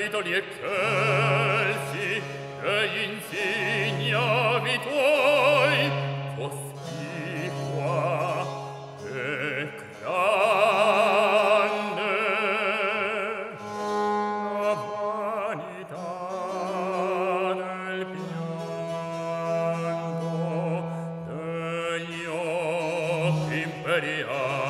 titoli e chersi e insignia vi tuoi cospicua e grande. La vanità del pianto degli occhi imperiali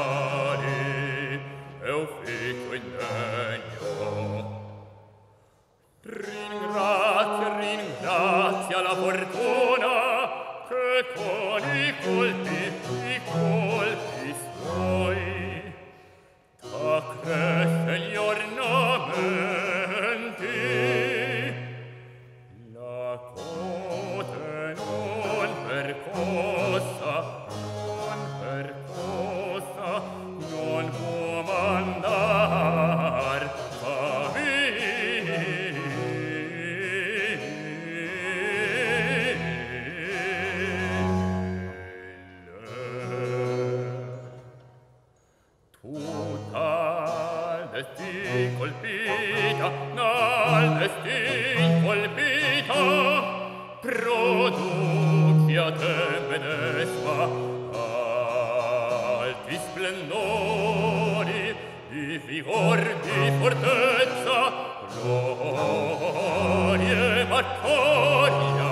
vigor di fortezza, gloria e battaglia,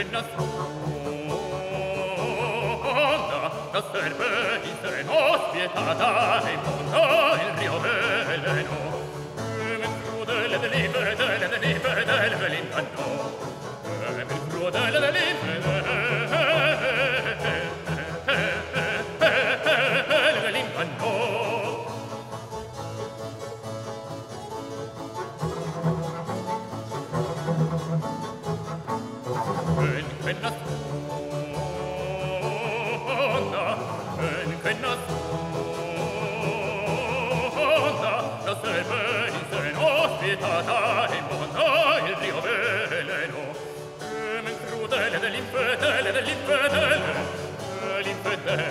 Del, del, del, da serve del, del, del, del, del, del, del, veleno. Del, del, del, del, del, delibere del, del, e del, del, delibere del, del vietata e monta il rio veleno e men crudele dell'infedele dell'infedele dell'infedele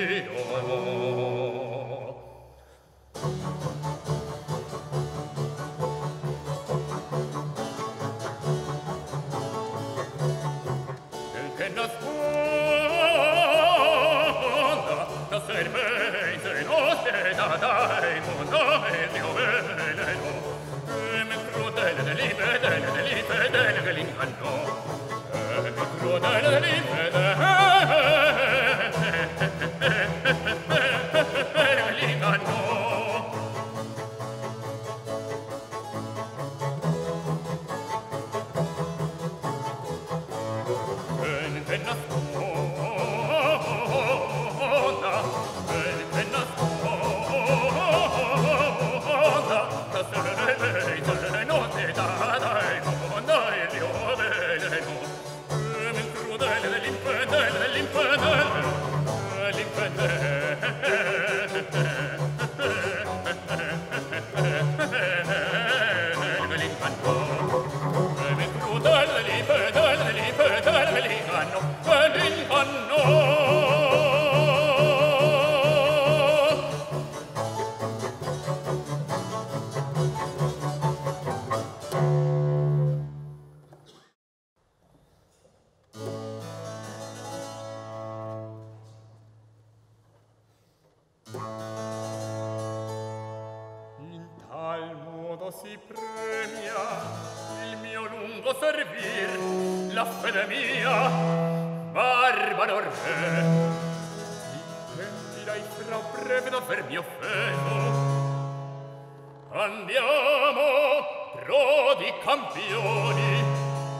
Liebe, deine Liebe, deine Geliebten, oh. Nur deine Liebe, deine può servir la fede mia barbaro re. Difendirai fra breve da fermi offeso andiamo pro di campioni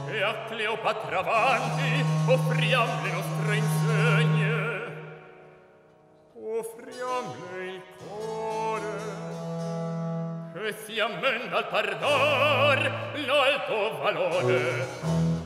e a Cleopatra avanti offriam le nostre insieme ammen al pardor l'alto valore.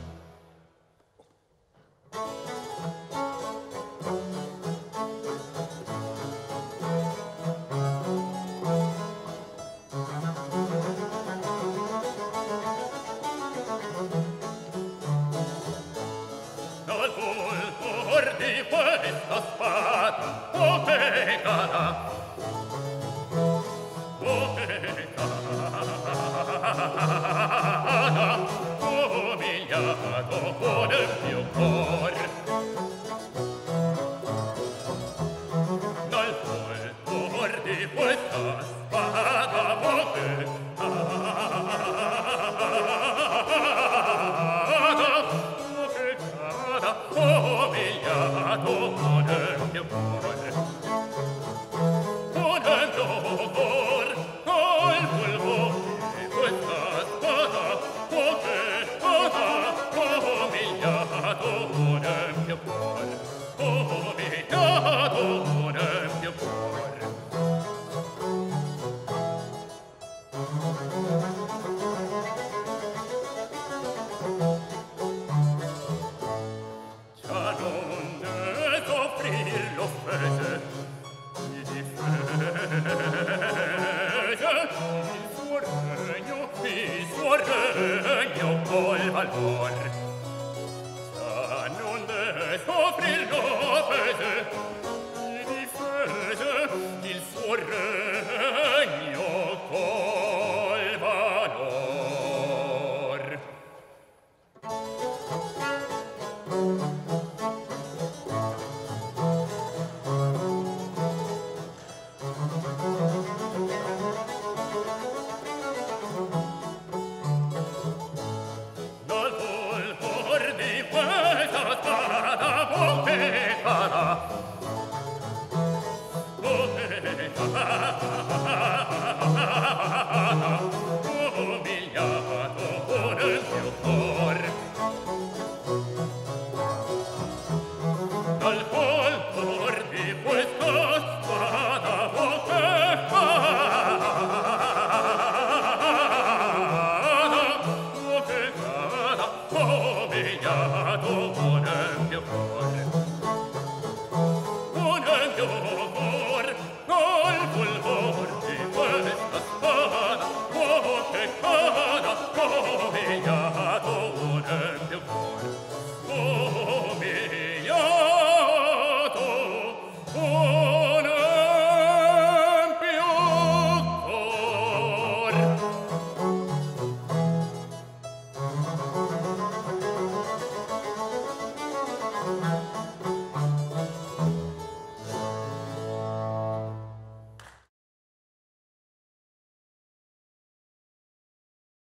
Oh,